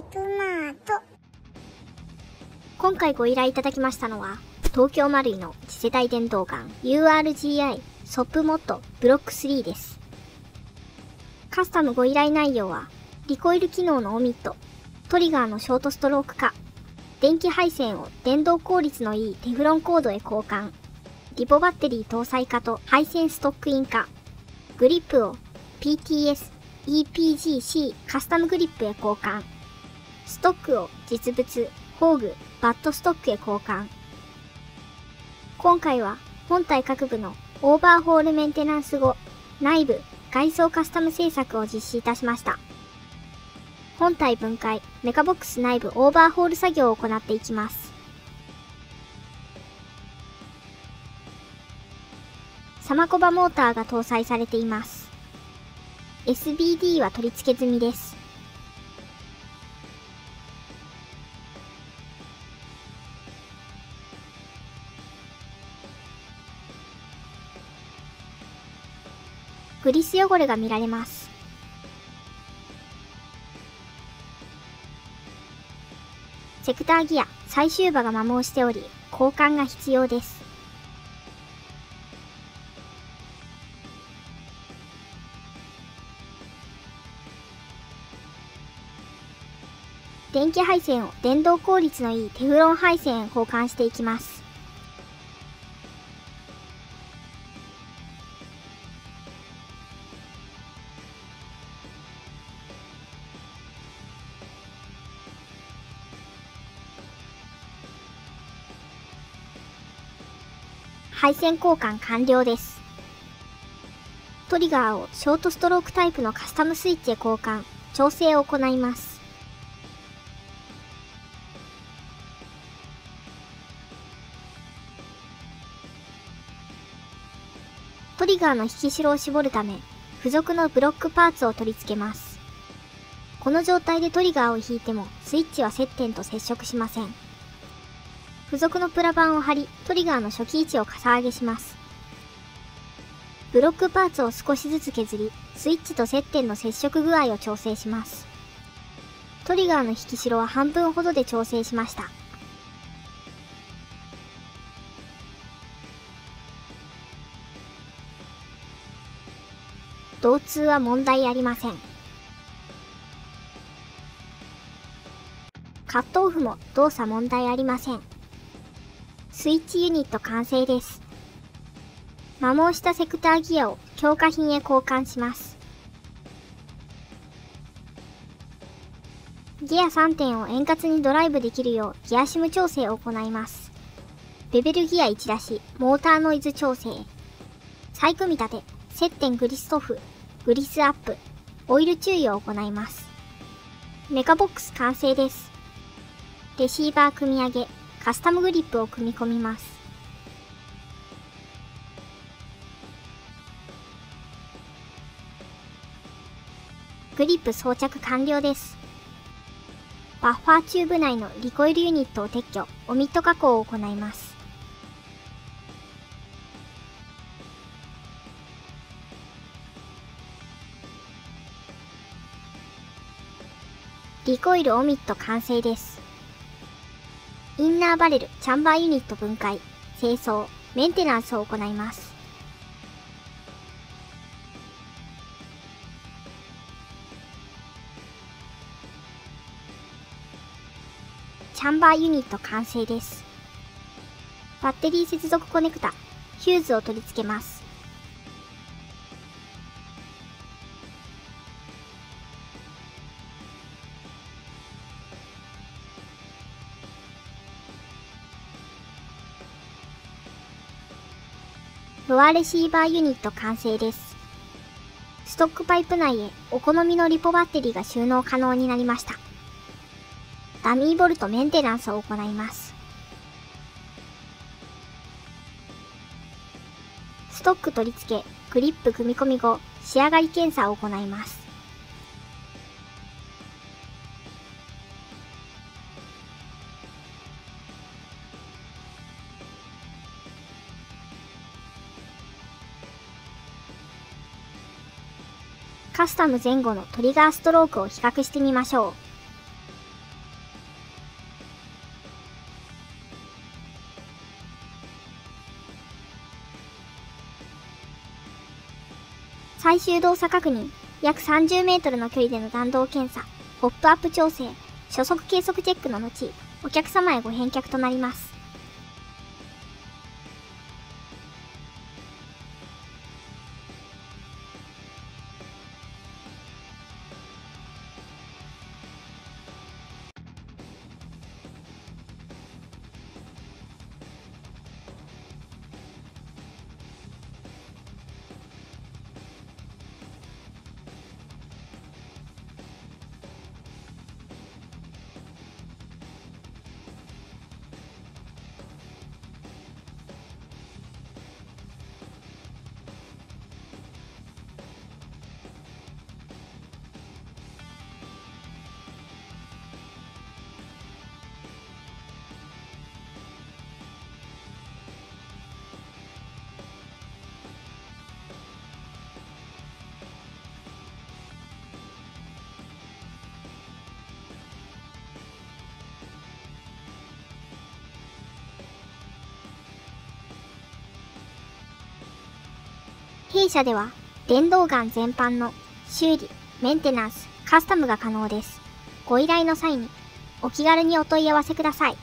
テクマート今回ご依頼いただきましたのは、東京マルイの次世代電動ガン URGI ソップモットブロック3です。カスタムご依頼内容は、リコイル機能のオミット、トリガーのショートストローク化、電気配線を電動効率のいいテフロンコードへ交換、リポバッテリー搭載化と配線ストックイン化、グリップを PTS、EPGC カスタムグリップへ交換、ストックを実物、工具、バットストックへ交換。今回は本体各部のオーバーホールメンテナンス後、内部、外装カスタム製作を実施いたしました。本体分解、メカボックス内部オーバーホール作業を行っていきます。サマコバモーターが搭載されています。SBD は取り付け済みです。グリス汚れが見られます。セクターギア最終場が摩耗しており、交換が必要です。電気配線を電動効率のいいテフロン配線へ交換していきます。配線交換完了です。トリガーをショートストロークタイプのカスタムスイッチへ交換、調整を行います。トリガーの引き代を絞るため、付属のブロックパーツを取り付けます。この状態でトリガーを引いてもスイッチは接点と接触しません。付属のプラ板を貼り、トリガーの初期位置をかさ上げします。ブロックパーツを少しずつ削り、スイッチと接点の接触具合を調整します。トリガーの引き代は半分ほどで調整しました。導通は問題ありません。カットオフも動作問題ありません。スイッチユニット完成です。摩耗したセクターギアを強化品へ交換します。ギア3点を円滑にドライブできるようギアシム調整を行います。ベベルギア1出し、モーターノイズ調整。再組み立て、接点グリストフ、グリスアップ、オイル注油を行います。メカボックス完成です。レシーバー組み上げ、カスタムグリップを組み込みます。グリップ装着完了です。バッファーチューブ内のリコイルユニットを撤去、オミット加工を行います。リコイルオミット完成です。インナーバレル、チャンバーユニット分解、清掃、メンテナンスを行います。チャンバーユニット完成です。バッテリー接続コネクタ、ヒューズを取り付けます。ロアレシーバーユニット完成です。ストックパイプ内へお好みのリポバッテリーが収納可能になりました。ダミーボルトメンテナンスを行います。ストック取り付け、グリップ組み込み後、仕上がり検査を行います。カスタム前後のトリガーストロークを比較してみましょう。最終動作確認、約 30m の距離での弾道検査、ポップアップ調整、初速計測チェックの後、お客様へご返却となります。弊社では電動ガン全般の修理、メンテナンス、カスタムが可能です。ご依頼の際にお気軽にお問い合わせください。